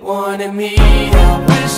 Wanted me, I wish